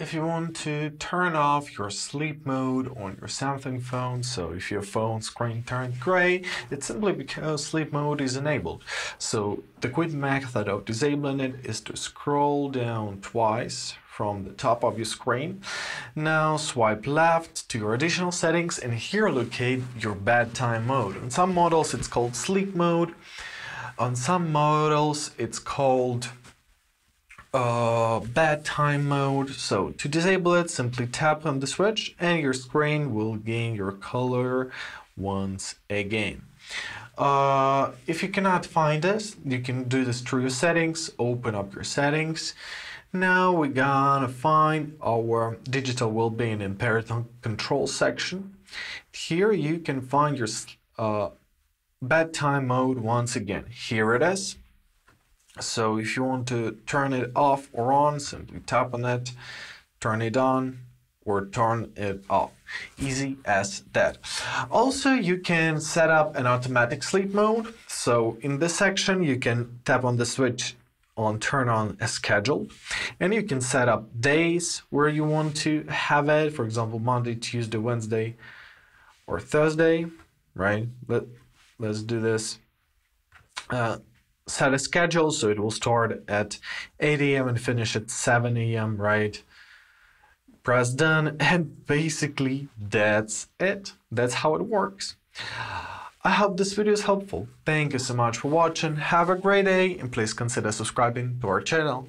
if you want to turn off your sleep mode on your Samsung phone, so if your phone screen turned gray, it's simply because sleep mode is enabled. So the quick method of disabling it is to scroll down twice from the top of your screen. Now swipe left to your additional settings and here locate your bedtime mode. On some models it's called sleep mode. On some models it's called uh, bedtime mode. So to disable it, simply tap on the switch and your screen will gain your color once again. Uh, if you cannot find this, you can do this through your settings, open up your settings. Now we're gonna find our digital well-being and parental control section. Here you can find your uh, bedtime mode once again. Here it is. So if you want to turn it off or on, simply tap on it, turn it on or turn it off. Easy as that. Also, you can set up an automatic sleep mode. So in this section, you can tap on the switch on turn on a schedule and you can set up days where you want to have it for example monday tuesday wednesday or thursday right Let, let's do this uh, set a schedule so it will start at 8 a.m. and finish at 7 a.m. right press done and basically that's it that's how it works I hope this video is helpful. Thank you so much for watching, have a great day and please consider subscribing to our channel.